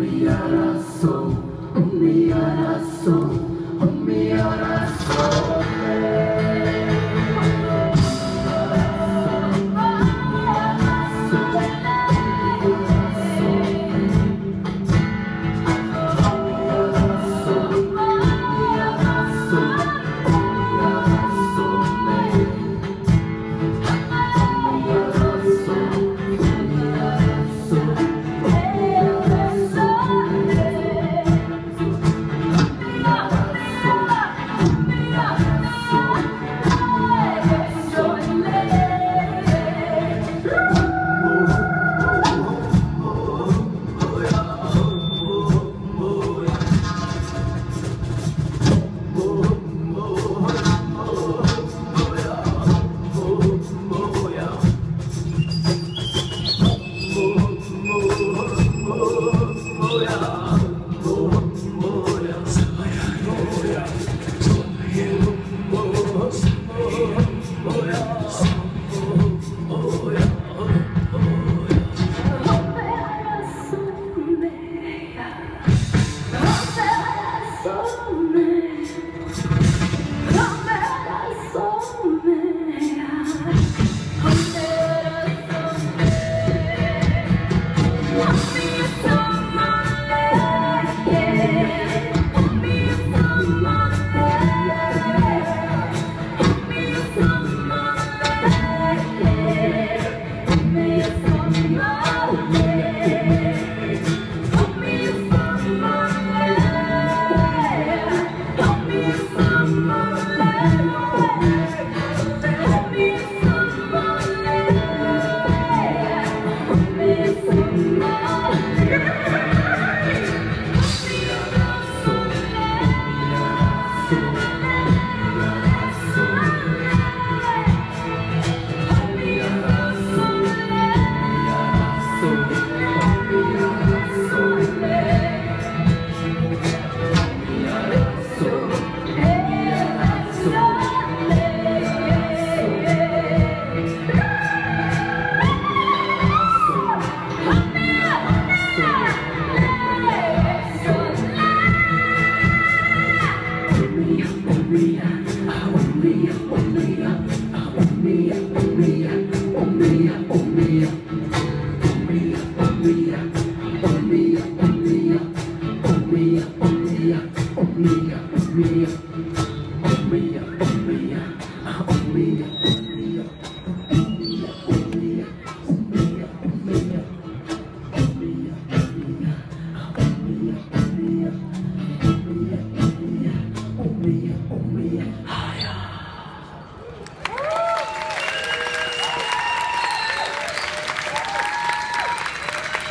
We are a soul. We are a soul. you for me.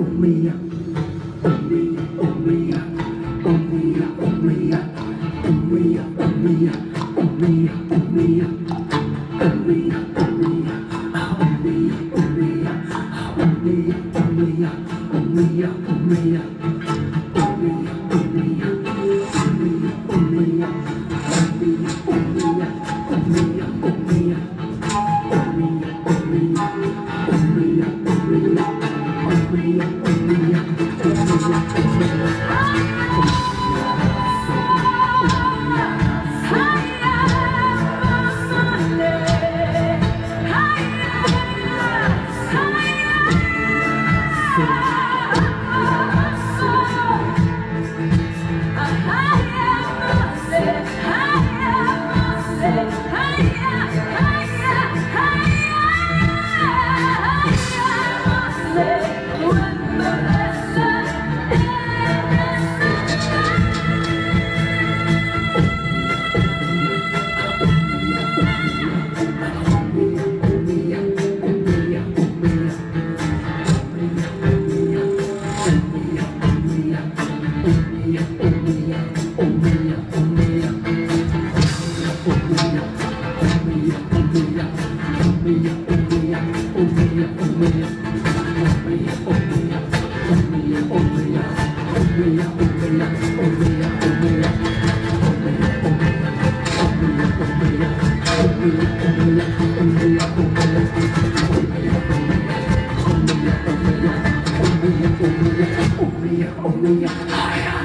Omnia, Omnia, Omnia, Omnia, Omnia, Omnia, Omnia, Omnia, Omnia, Omnia, Omnia, Omnia, Omnia, Omnia, Omnia, Omnia, Omnia, Omnia, Omnia. Oh, yeah. Oh, yeah.